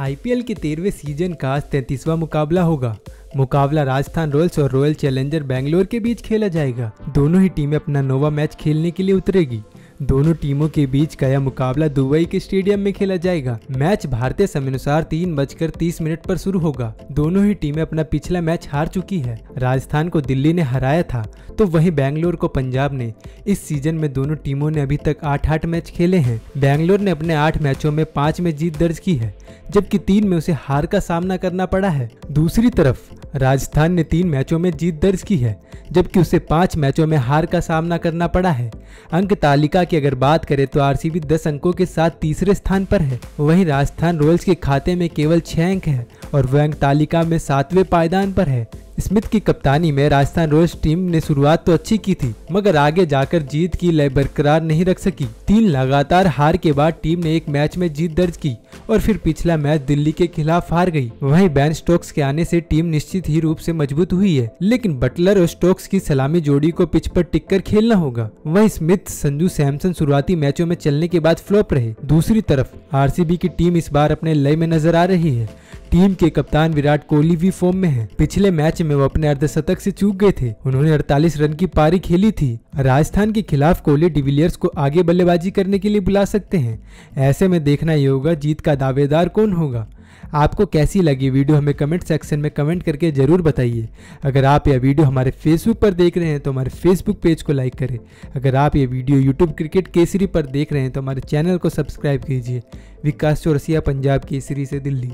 IPL के तेरहवें season का आज मुकाबला होगा। मुकाबला राजस्थान रॉयल्स और रॉयल चैलेंजर बैंगलोर के बीच खेला जाएगा। दोनों ही टीमें अपना नोवा मैच खेलने के लिए उतरेगी। दोनों टीमों के बीच का यह मुकाबला दुबई के स्टेडियम में खेला जाएगा। मैच भारतीय समय अनुसार तीन बजकर तीस मिनट पर शुरू होगा। दोनों ही टीमें अपना पिछला मैच हार चुकी है। राजस्थान को दिल्ली ने हराया था तो वहीं बैंगलोर को पंजाब ने। इस सीज़न में दोनों टीमों ने अभी तक आठ आठ मैच खेले हैं। बैंगलोर ने अपने आठ मैचों में पाँच में जीत दर्ज की है, जबकि तीन में उसे हार का सामना करना पड़ा है। दूसरी तरफ़, राजस्थान ने तीन मैचों में जीत दर्ज की है जबकि उसे पाँच मैचों में हार का सामना करना पड़ा है। अंक तालिका की अगर बात करें तो आरसीबी 10 अंकों के साथ तीसरे स्थान पर है। वहीं राजस्थान रॉयल्स के खाते में केवल छह अंक है और वह अंक तालिका में सातवें पायदान पर है। स्मिथ की कप्तानी में राजस्थान रॉयल्स टीम ने शुरुआत तो अच्छी की थी, मगर आगे जाकर जीत की लय बरकरार नहीं रख सकी। तीन लगातार हार के बाद टीम ने एक मैच में जीत दर्ज की और फिर पिछला मैच दिल्ली के खिलाफ हार गई। वहीं बैन स्टोक्स के आने से टीम निश्चित ही रूप से मज़बूत हुई है, लेकिन बटलर और स्टोक्स की सलामी जोड़ी को पिच पर टिककर खेलना होगा। वहीं स्मिथ, संजू सैमसन शुरुआती मैचों में चलने के बाद फ्लॉप रहे। दूसरी तरफ़, आरसीबी की टीम इस बार अपने लय में नज़र आ रही है। टीम के कप्तान विराट कोहली भी फॉर्म में है। पिछले मैच में वो अपने अर्धशतक से चूक गए थे। उन्होंने 48 रन की पारी खेली थी। राजस्थान के खिलाफ कोहली डिविलियर्स को आगे बल्लेबाजी करने के लिए बुला सकते हैं। ऐसे में देखना ये होगा, जीत का दावेदार कौन होगा। आपको कैसी लगी वीडियो हमें कमेंट सेक्शन में कमेंट करके ज़रूर बताइए। अगर आप यह वीडियो हमारे फेसबुक पर देख रहे हैं तो हमारे फेसबुक पेज को लाइक करें। अगर आप ये वीडियो यूट्यूब क्रिकेट केसरी पर देख रहे हैं तो हमारे चैनल को सब्सक्राइब कीजिए। विकास चौरसिया, पंजाब केसरी से दिल्ली।